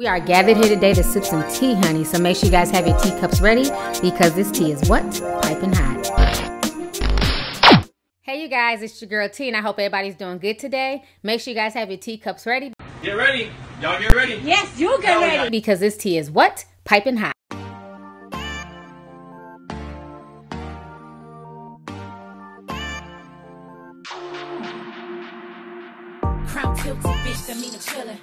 We are gathered here today to sip some tea, honey. So make sure you guys have your teacups ready because this tea is what? Piping hot. Hey, you guys, it's your girl T, and I hope everybody's doing good today. Make sure you guys have your teacups ready. Get ready. Y'all get ready. Yes, you get Hell ready. Because this tea is what? Piping hot. Crown tilted, bitch, that mean I'm chillin'.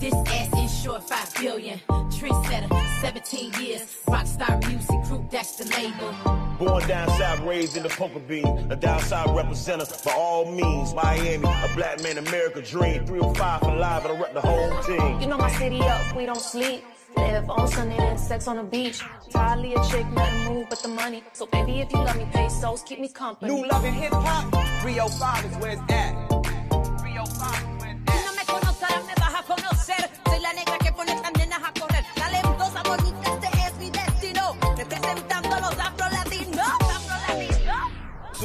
This ass in short, 5 billion. Trendsetter, 17 years. Rockstar music group, that's the label. Born down south, raised in the poker bean. A down south representative by all means. Miami, a black man, America dream. 305 for live, and I rep the whole team. You know my city up, we don't sleep. Live on Sunday and sex on the beach. Probably a chick, nothing move but the money. So baby, if you love me, pesos, keep me company. New love and hip hop. 305 is where it's at.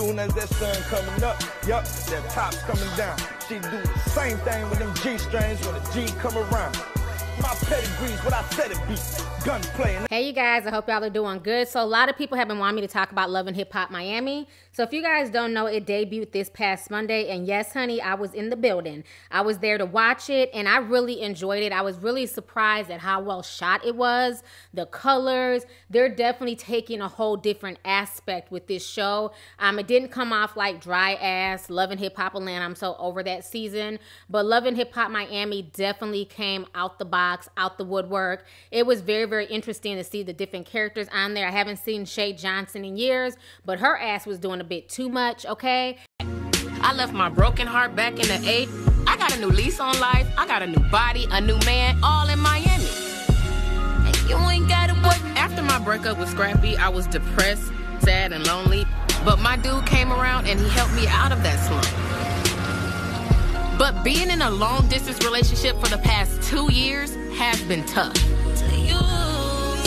Soon as that sun coming up, yup, that top's coming down. She do the same thing with them G strings when the G come around. Hey, you guys, I hope y'all are doing good. So, a lot of people have been wanting me to talk about Love and Hip Hop Miami. So, if you guys don't know, it debuted this past Monday. And yes, honey, I was in the building. I was there to watch it, and I really enjoyed it. I was really surprised at how well shot it was, the colors. They're definitely taking a whole different aspect with this show. Um, it didn't come off like dry ass Love and Hip Hop Land. I'm so over that season. But Love and Hip Hop Miami definitely came out the box, out the woodwork. It was very, very interesting to see the different characters on there. I haven't seen Shay Johnson in years, but her ass was doing a bit too much, okay? I left my broken heart back in the eight. I got a new lease on life. I got a new body, a new man, all in Miami. And you ain't got to work. After my breakup with Scrappy, I was depressed, sad, and lonely. But my dude came around and he helped me out of that slump. But being in a long distance relationship for the past two years has been tough.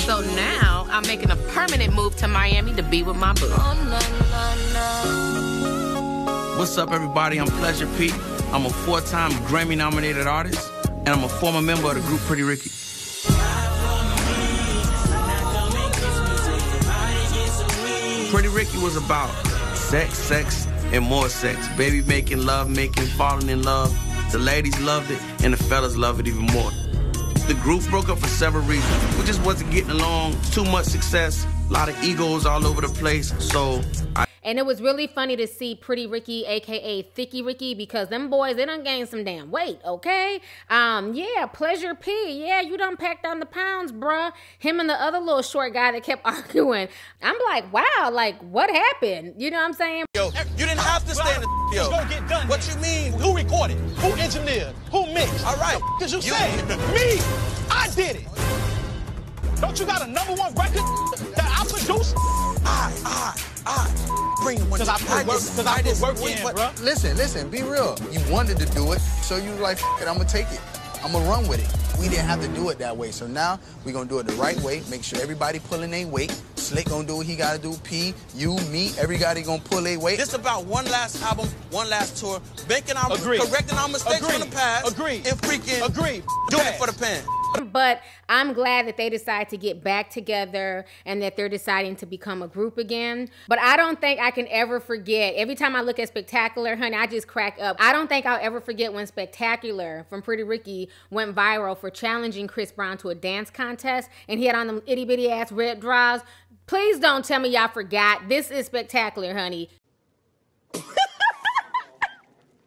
So now I'm making a permanent move to Miami to be with my boo. What's up, everybody? I'm Pleasure P. I'm a four time Grammy nominated artist, and I'm a former member of the group Pretty Ricky. Pretty Ricky was about sex, sex, and more sex. Baby making, love making, falling in love. The ladies loved it, and the fellas loved it even more. The group broke up for several reasons. We just wasn't getting along, too much success, a lot of egos all over the place. So I And it was really funny to see Pretty Ricky, aka Thicky Ricky, because them boys they done gained some damn weight, okay? Um, yeah, Pleasure P, yeah, you done packed on the pounds, bruh. Him and the other little short guy that kept arguing. I'm like, wow, like what happened? You know what I'm saying? Yo, you didn't have to stay in the It's studio. gonna get done. What you mean? Who recorded? Who engineered? Who mixed? All right. Cause you, You- say me. I did it. Don't you got a number one record that I produced? I, I, I. Bring one. Cause I put work- 'cause I put work in, bruh. Listen, listen, be real. You wanted to do it, so you like, F- it, I'm gonna take it. I'm gonna run with it. We didn't have to do it that way, so now we're gonna do it the right way. Make sure everybody pulling their weight. Slick gonna do what he gotta do. P, you, me, everybody gonna pull their weight. This about one last album, one last tour, making our Agreed. correcting our mistakes Agreed. from the past, Agree. and freaking Agreed. doing Past. it for the pen. But I'm glad that they decide to get back together and that they're deciding to become a group again. But I don't think I can ever forget. Every time I look at Spectacular, honey, I just crack up. I don't think I'll ever forget when Spectacular from Pretty Ricky went viral for challenging Chris Brown to a dance contest and he had on them itty bitty ass red draws. Please don't tell me y'all forgot. This is Spectacular, honey.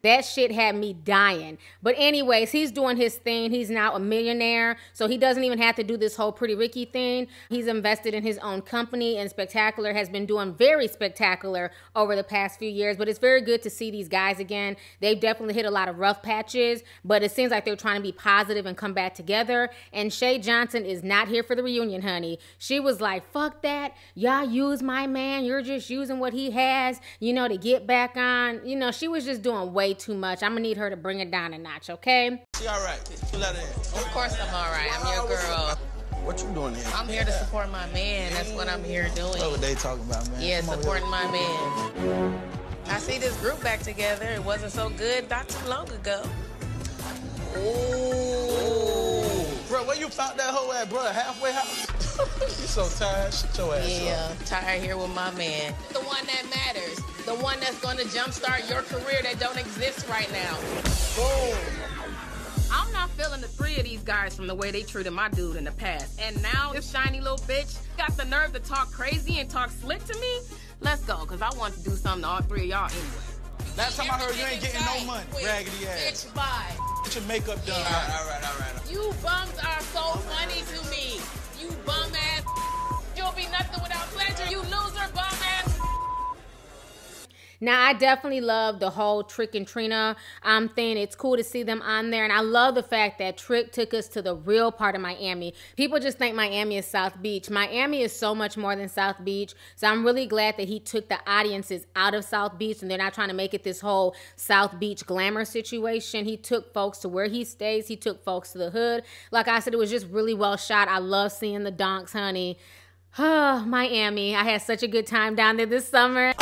That shit had me dying. But anyways, he's doing his thing. He's now a millionaire, so he doesn't even have to do this whole Pretty Ricky thing. He's invested in his own company, and Spectacular has been doing very spectacular over the past few years. But it's very good to see these guys again. They've definitely hit a lot of rough patches, but it seems like they're trying to be positive and come back together. And Shay Johnson is not here for the reunion, honey. She was like, fuck that. Y'all use my man. You're just using what he has, you know, to get back on. You know, she was just doing way too much. I'm gonna need her to bring it down a notch, okay? She all right. You let her in. Of course I'm all right. I'm your girl. What you doing here? I'm here to support my man. That's what I'm here What doing. were they talking about, man? Yeah, Come supporting my man. I see this group back together. It wasn't so good not too long ago. Ooh. Bro, Bro, where you found that hoe at, bro? Halfway house? you so tired. Shut your ass Yeah, up. tired here with my man. The one that matters. The one that's gonna jumpstart your career that don't exist right now. Boom. I'm not feeling the three of these guys from the way they treated my dude in the past. And now this shiny little bitch got the nerve to talk crazy and talk slick to me? Let's go, cause I want to do something to all three of y'all anyway. Last time I heard you ain't getting no money, raggedy ass. Bitch, bye. Get your makeup done. All right, all right, all right. You bums are so funny Now, I definitely love the whole Trick and Trina um, thing. It's cool to see them on there. And I love the fact that Trick took us to the real part of Miami. People just think Miami is South Beach. Miami is so much more than South Beach. So I'm really glad that he took the audiences out of South Beach and they're not trying to make it this whole South Beach glamour situation. He took folks to where he stays, he took folks to the hood. Like I said, it was just really well shot. I love seeing the donks, honey. Oh, Miami. I had such a good time down there this summer.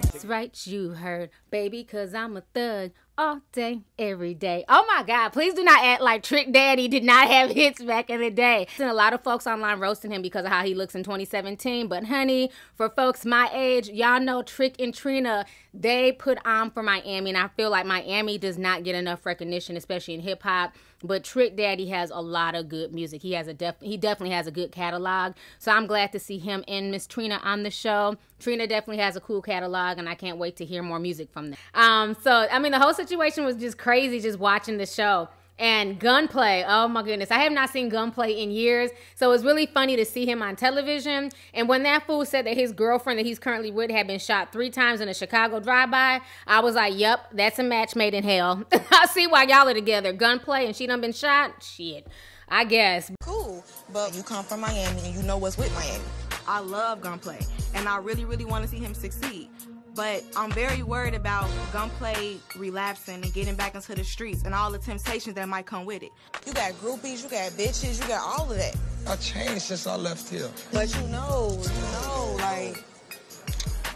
That's right, you heard, baby, cause I'm a thug all day, every day. Oh my God, please do not act like Trick Daddy did not have hits back in the day. And a lot of folks online roasting him because of how he looks in 2017. But honey, for folks my age, y'all know Trick and Trina, they put on for Miami. And I feel like Miami does not get enough recognition, especially in hip hop. But Trick Daddy has a lot of good music. He has a def- he definitely has a good catalog. So I'm glad to see him and Miss Trina on the show. Trina definitely has a cool catalog, and I can't wait to hear more music from them. Um, so I mean, the whole situation was just crazy just watching the show. And Gunplay, oh my goodness, I have not seen Gunplay in years. So it was really funny to see him on television. And when that fool said that his girlfriend that he's currently with had been shot three times in a Chicago drive-by, I was like, yep, that's a match made in hell. I see why y'all are together. Gunplay and she done been shot? Shit. I guess. Cool, but you come from Miami and you know what's with Miami. I love Gunplay, and I really, really want to see him succeed. But I'm very worried about Gunplay relapsing and getting back into the streets and all the temptations that might come with it. You got groupies, you got bitches, you got all of that. I changed since I left here. But you know, you know, like,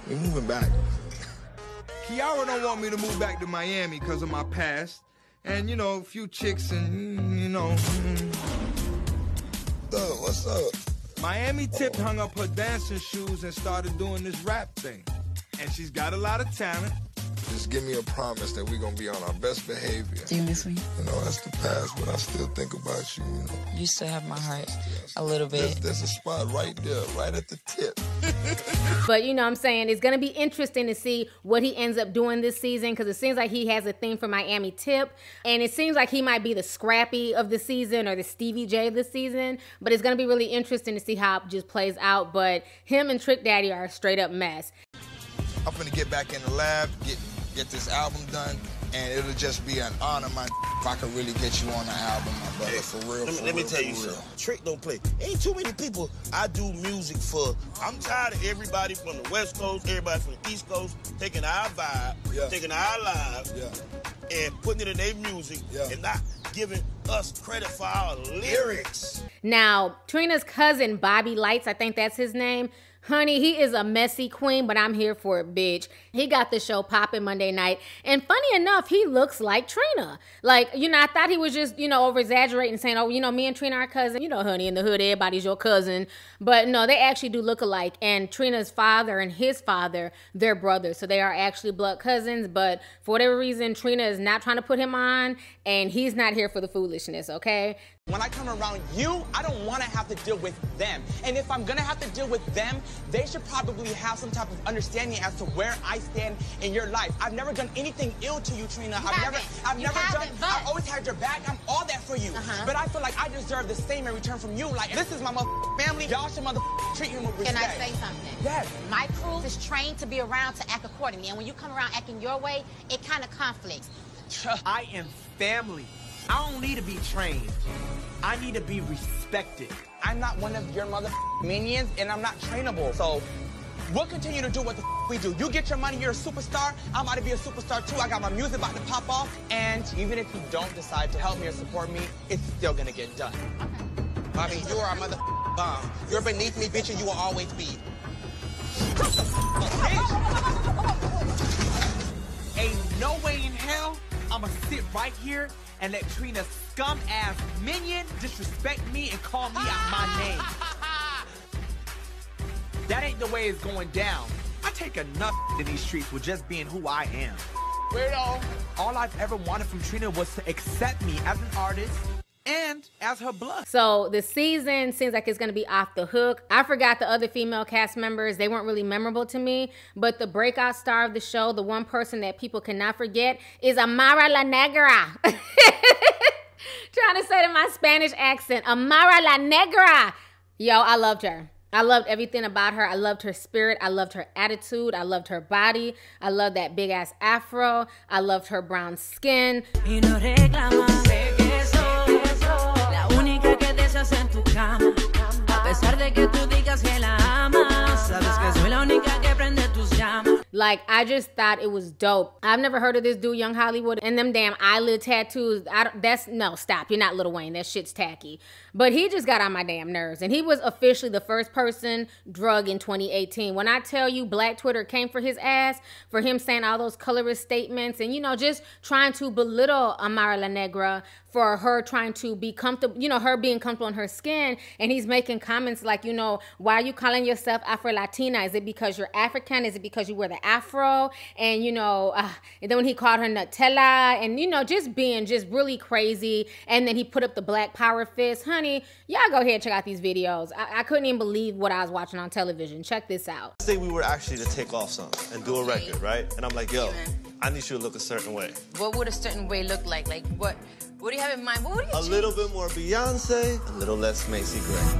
We're moving back. Kiara don't want me to move back to Miami because of my past. And, you know, a few chicks and, mm, you know. mm. Thug, what's up? Miami Tip hung up her dancing shoes and started doing this rap thing. And she's got a lot of talent. Just give me a promise that we're gonna be on our best behavior. Do you miss me? You know, that's the past, but I still think about you, you know. You still have my heart a little There's, bit. there's a spot right there, right at the tip. But you know what I'm saying? It's going to be interesting to see what he ends up doing this season because it seems like he has a thing for Miami Tip. And it seems like he might be the scrappy of the season or the Stevie J of the season. But it's going to be really interesting to see how it just plays out. But him and Trick Daddy are a straight up mess. I'm gonna get back in the lab, get get this album done, and it'll just be an honor, my if I could really get you on the album, my brother, for real. Let me, for let me real, tell you real. something. Trick don't play. Ain't too many people I do music for. I'm tired of everybody from the West Coast, everybody from the East Coast, taking our vibe, Yeah. taking our lives, Yeah. and putting it in their music, Yeah. and not giving us credit for our lyrics. Now, Trina's cousin, Bobby Lytes, I think that's his name. Honey, he is a messy queen, but I'm here for it, bitch. He got the show popping Monday night. And funny enough, he looks like Trina. Like, you know, I thought he was just, you know, over exaggerating, saying, oh, you know, me and Trina are cousins. You know, honey, in the hood, everybody's your cousin. But no, they actually do look alike. And Trina's father and his father, they're brothers. So they are actually blood cousins. But for whatever reason, Trina is not trying to put him on, and he's not here for the foolishness, okay? When I come around you, I don't want to have to deal with them. And if I'm going to have to deal with them, they should probably have some type of understanding as to where I stand in your life. I've never done anything ill to you, Trina. I've never I've You never done haven't, but- I've always had your back. I'm all that for you. Uh-huh. But I feel like I deserve the same in return from you. Like this is my mother family. Y'all should mother treat me with respect. Can. I say something? Yes. My crew is trained to be around to act accordingly. And when you come around acting your way, it kind of conflicts. I am family. I don't need to be trained. I need to be respected. I'm not one of your mother minions, and I'm not trainable. So we'll continue to do what the we do. You get your money, you're a superstar. I'm about to be a superstar too. I got my music about to pop off. And even if you don't decide to help me or support me, it's still gonna get done. Bobby, you are a mother bomb. You're beneath me, bitch, and you will always be. Ain't no way in hell I'ma sit right here and let Trina's scum ass minion disrespect me and call me out my name. That ain't the way it's going down. I take enough in these streets with just being who I am. Weirdo. All I've ever wanted from Trina was to accept me as an artist and as her blood. So the season seems like it's gonna be off the hook. I forgot the other female cast members; they weren't really memorable to me. But the breakout star of the show, the one person that people cannot forget, is Amara La Negra. Trying to say it in my Spanish accent, Amara La Negra. Yo, I loved her. I loved everything about her. I loved her spirit. I loved her attitude. I loved her body. I loved that big ass afro. I loved her brown skin. En tu cama. A pesar de que tú digas que la amas, sabes que soy la única que prende tus llamas. Like, I just thought it was dope. I've never heard of this dude, Young Hollywood, and them damn eyelid tattoos. That's no, stop. You're not Lil Wayne. That shit's tacky. But he just got on my damn nerves. And he was officially the first person drug in 2018. When I tell you Black Twitter came for his ass, for him saying all those colorist statements and, you know, just trying to belittle Amara La Negra for her trying to be comfortable, you know, her being comfortable in her skin. And he's making comments like, you know, why are you calling yourself Afro Latina? Is it because you're African? Is it because you wear the afro? And, you know, uh, and then when he called her Nutella and, you know, just being just really crazy. And then he put up the Black Power fist. Honey, y'all go ahead and check out these videos. I, I couldn't even believe what I was watching on television. Check this out. Let's Say we were actually to take off some and do a record, right? And I'm like, yo, I need you to look a certain way. What would a certain way look like? Like what? What do you have in mind? What would you A little bit more Beyonce, a little less Macy Gray.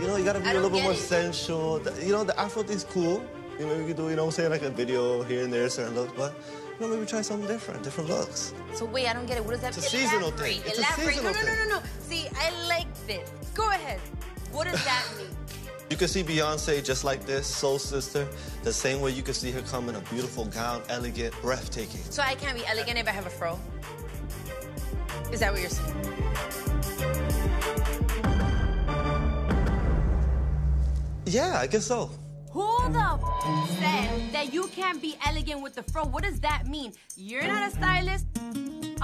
You know, you gotta be a little bit more it. sensual. You know, the Afro thing's cool. You know, you could do, you know what I'm saying, like a video here and there, certain looks, but you know, maybe try something different, different looks. So wait, I don't get it. What does that It's a seasonal Elaborate. thing. It's a Elaborate. seasonal no, no, no, no, no. See, I like this. Go ahead. What does that mean? You can see Beyonce just like this, Soul Sister, the same way you can see her come in a beautiful gown, elegant, breathtaking. So I can't be elegant if I have a fro. Is that what you're saying? Yeah, I guess so. Who the f- said that you can't be elegant with the fro? What does that mean? You're not a stylist.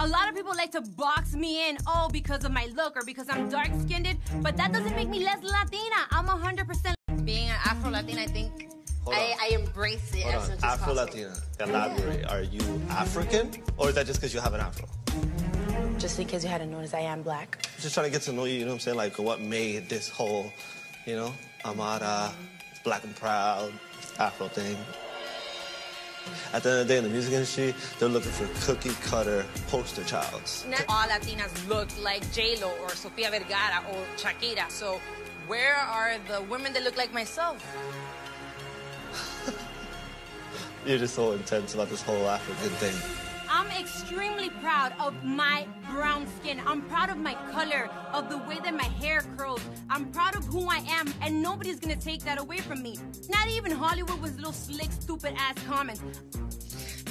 A lot of people like to box me in, oh, because of my look or because I'm dark skinned, but that doesn't make me less Latina. I'm 100% Being an Afro Latina, I think I. I embrace it Hold as on, much as Afro. Latina. Elaborate. Are you African, or is that just because you have an afro? Just because you hadn't noticed I am black. Just trying to get to know you. You know what I'm saying? Like, what made this whole, you know, Amara, black and proud, Afro thing. At the end of the day, in the music industry, they're looking for cookie cutter poster childs. Not all Latinas look like J-Lo or Sofia Vergara or Shakira. So where are the women that look like myself? You're just so intense about this whole African thing. I'm extremely proud of my brown skin. I'm proud of my color, of the way that my hair curls. I'm proud of who I am, and nobody's gonna take that away from me. Not even Hollywood with little slick, stupid ass comments.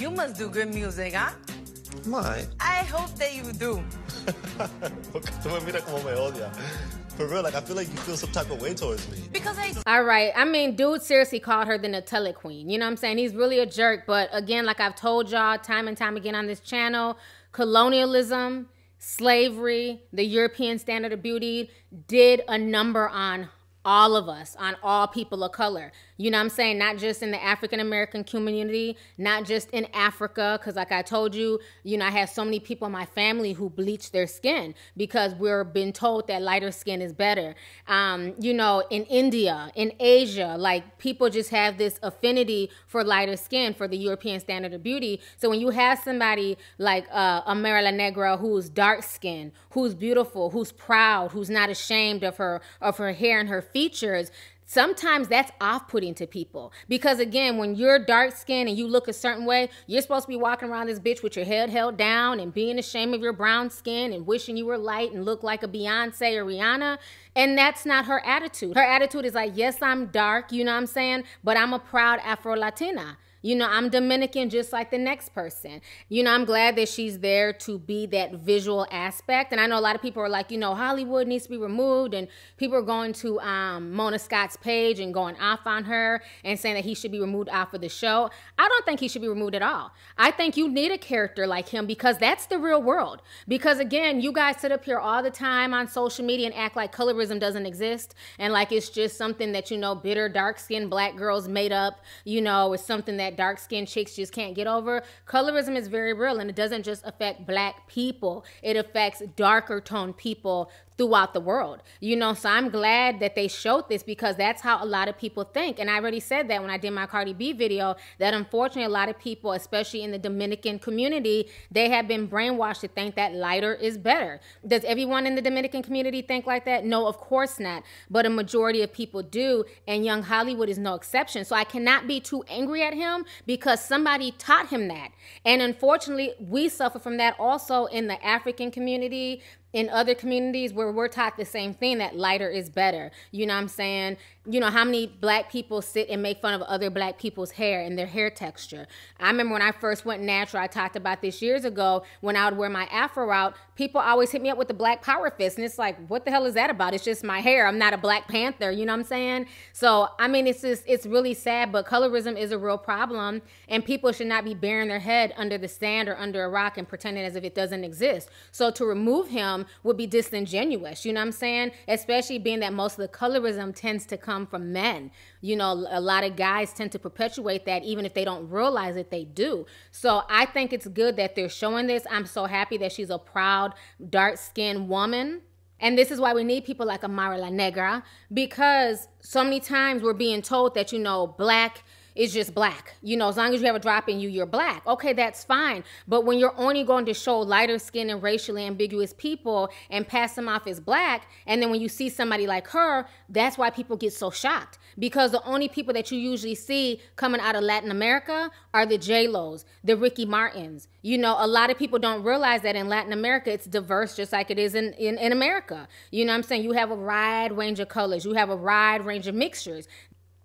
You must do good music, huh? My. I hope that you do. Tú me miras como me odia. For real, like, I feel like you feel some type of way towards me. Because I All right. I mean, dude seriously called her the Nutella Queen. You know what I'm saying? He's really a jerk. But again, like I've told y'all time and time again on this channel, colonialism, slavery, the European standard of beauty did a number on all of us, on all people of color. You know I'm saying? Not just in the African American community, not just in Africa, because like I told you, you know, I have so many people in my family who bleach their skin because we're been told that lighter skin is better. Um, you know, in India, in Asia, like people just have this affinity for lighter skin, for the European standard of beauty. So when you have somebody like uh, Amara La Negra who's dark skinned, who's beautiful, who's proud, who's not ashamed of her of her hair and her features, sometimes that's off-putting to people. Because again when you're dark skinned and you look a certain way you're supposed to be walking around this bitch with your head held down and being ashamed of your brown skin and wishing you were light and look like a beyonce or rihanna. And that's not her attitude. Her attitude is like yes i'm dark you know what i'm saying? But i'm a proud afro-latina You know, I'm Dominican just like the next person. You know, I'm glad that she's there to be that visual aspect. And I know a lot of people are like, you know, Hollywood needs to be removed. And people are going to um, Mona Scott's page and going off on her and saying that he should be removed off of the show. I don't think he should be removed at all. I think you need a character like him because that's the real world. Because again, you guys sit up here all the time on social media and act like colorism doesn't exist and like it's just something that, you know, bitter, dark skinned black girls made up, you know, it's something that dark skinned chicks just can't get over. Colorism is very real and it doesn't just affect black people, it affects darker toned people throughout the world. You know, so I'm glad that they showed this because that's how a lot of people think. And I already said that when I did my Cardi B video that unfortunately a lot of people, especially in the Dominican community, they have been brainwashed to think that lighter is better. Does everyone in the Dominican community think like that? No, of course not. But a majority of people do, and Young Hollywood is no exception. So I cannot be too angry at him because somebody taught him that. And unfortunately, we suffer from that also in the African community, in other communities where we're taught the same thing that lighter is better. You know what I'm saying? You know, how many black people sit and make fun of other black people's hair and their hair texture? I remember when I first went natural, I talked about this years ago when I would wear my afro out, people always hit me up with the black power fist. And it's like, what the hell is that about? It's just my hair. I'm not a Black Panther. You know what I'm saying? So, I mean, it's just, it's really sad, but colorism is a real problem. And people should not be burying their head under the sand or under a rock and pretending as if it doesn't exist. So, to remove him, would be disingenuous. You know what I'm saying? Especially being that most of the colorism tends to come from men. You know, a lot of guys tend to perpetuate that even if they don't realize it, they do. So I think it's good that they're showing this. I'm so happy that she's a proud, dark skinned woman. And this is why we need people like Amara La Negra because so many times we're being told that, you know, black is just black. You know, as long as you have a drop in you, you're black. Okay, that's fine. But when you're only going to show lighter skin and racially ambiguous people and pass them off as black, and then when you see somebody like her, that's why people get so shocked. Because the only people that you usually see coming out of Latin America are the J-Los, the Ricky Martins. You know, a lot of people don't realize that in Latin America, it's diverse just like it is in, in, in America. You know what I'm saying? You have a wide range of colors. You have a wide range of mixtures.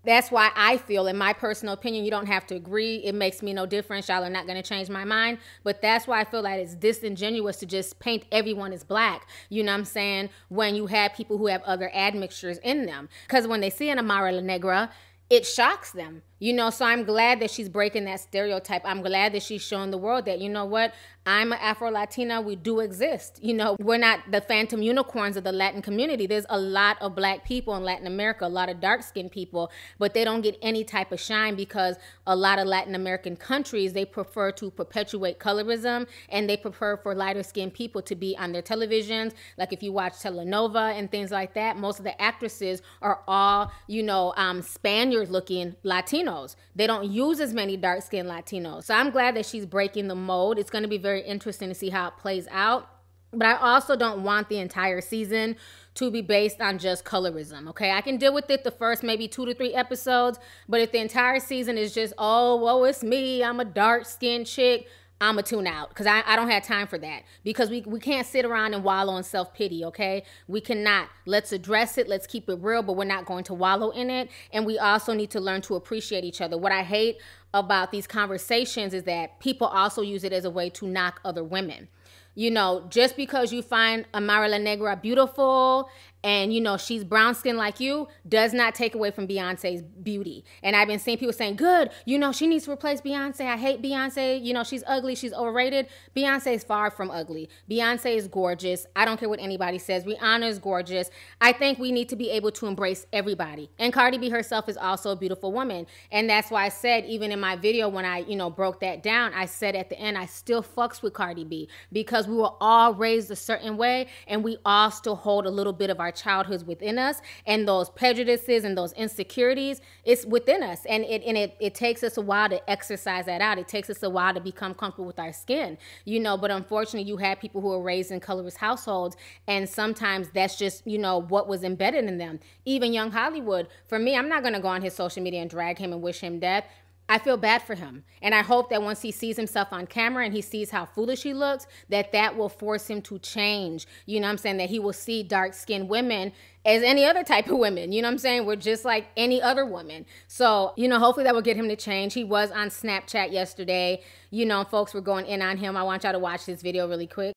That's why I feel, in my personal opinion, you don't have to agree. It makes me no difference. Y'all are not going to change my mind. But that's why I feel like it's disingenuous to just paint everyone as black. You know what I'm saying? When you have people who have other admixtures in them. Because when they see an Amara La Negra, it shocks them. You know, so I'm glad that she's breaking that stereotype. I'm glad that she's showing the world that, you know what, I'm an Afro Latina. We do exist. You know, we're not the phantom unicorns of the Latin community. There's a lot of black people in Latin America, a lot of dark skinned people, but they don't get any type of shine because a lot of Latin American countries, they prefer to perpetuate colorism and they prefer for lighter skinned people to be on their televisions. Like if you watch Telenova and things like that, most of the actresses are all, you know, um, Spaniard looking Latinos. Latinos. They don't use as many dark skinned Latinos. So I'm glad that she's breaking the mold. It's going to be very interesting to see how it plays out. But I also don't want the entire season to be based on just colorism. Okay, I can deal with it the first maybe two to three episodes, but if the entire season is just, oh, well, it's me, I'm a dark skinned chick, I'm a tune out because I, I don't have time for that because we, we can't sit around and wallow in self pity, okay? We cannot. Let's address it, let's keep it real, but we're not going to wallow in it. And we also need to learn to appreciate each other. What I hate about these conversations is that people also use it as a way to knock other women. You know, just because you find Amara La Negra beautiful and you know she's brown skin like you does not take away from Beyonce's beauty. And I've been seeing people saying, "Good, you know she needs to replace Beyonce. I hate Beyonce. You know she's ugly. She's overrated." Beyonce is far from ugly. Beyonce is gorgeous. I don't care what anybody says. Rihanna is gorgeous. I think we need to be able to embrace everybody. And Cardi B herself is also a beautiful woman, and that's why I said even in my video when I you know broke that down, I said at the end I still fucks with Cardi B because we were all raised a certain way, and we all still hold a little bit of our childhoods within us and those prejudices and those insecurities it's within us. And it and it, it takes us a while to exercise that out. It takes us a while to become comfortable with our skin you know but unfortunately you have people who are raised in colorist households and sometimes that's just you know what was embedded in them. Even young hollywood for me i'm not going to go on his social media and drag him and wish him death I feel bad for him. And I hope that once he sees himself on camera and he sees how foolish he looks, that that will force him to change. You know I'm saying? That he will see dark skinned women as any other type of women. You know what I'm saying? We're just like any other woman. So, you know, hopefully that will get him to change. He was on Snapchat yesterday. You know, folks were going in on him. I want y'all to watch this video really quick.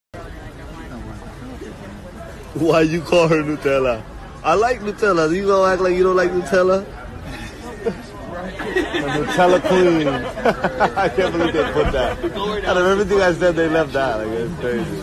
Why you call her Nutella? I like Nutella. You gonna act like you don't like Nutella? The Nutella queen. I can't believe they put that. Out of everything I said, they left that. Like, it's crazy.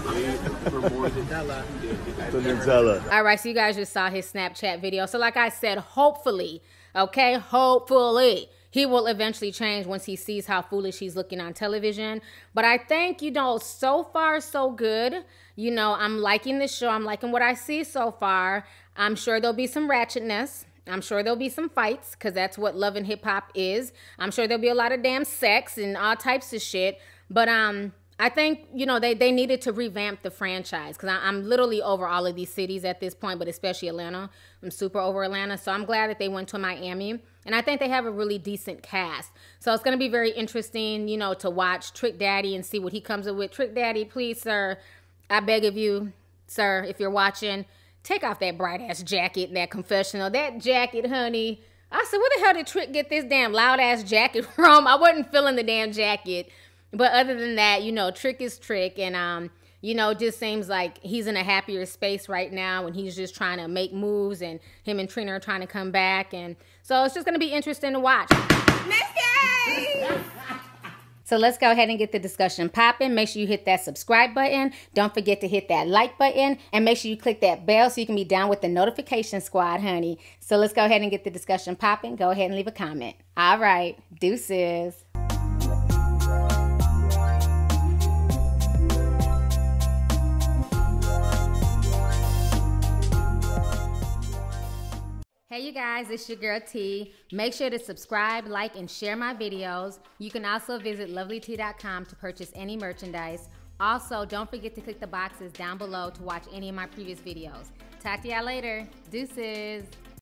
All right, so you guys just saw his Snapchat video. So, like I said, hopefully, okay, hopefully he will eventually change once he sees how foolish he's looking on television. But I think, you know, so far, so good. You know, I'm liking this show. I'm liking what I see so far. I'm sure there'll be some ratchetness. I'm sure there'll be some fights because that's what love and hip hop is. I'm sure there'll be a lot of damn sex and all types of shit. But um, I think you know they they needed to revamp the franchise because I'm literally over all of these cities at this point, but especially Atlanta. I'm super over Atlanta, so I'm glad that they went to Miami, and I think they have a really decent cast. So it's gonna be very interesting, you know, to watch Trick Daddy and see what he comes up with. Trick Daddy, please, sir, I beg of you, sir, if you're watching Take off that bright ass jacket and that confessional. That jacket, honey. I said, where the hell did Trick get this damn loud ass jacket from? I wasn't feeling the damn jacket. But other than that, you know, Trick is Trick. And, um, you know, just seems like he's in a happier space right now and he's just trying to make moves and him and Trina are trying to come back. And so it's just going to be interesting to watch. So let's go ahead and get the discussion popping. Make sure you hit that subscribe button. Don't forget to hit that like button and make sure you click that bell so you can be down with the notification squad, honey. So let's go ahead and get the discussion popping. Go ahead and leave a comment. All right, deuces. Hey you guys, it's your girl T. Make sure to subscribe, like, and share my videos. You can also visit lovelyti.com to purchase any merchandise. Also, don't forget to click the boxes down below to watch any of my previous videos. Talk to y'all later. Deuces.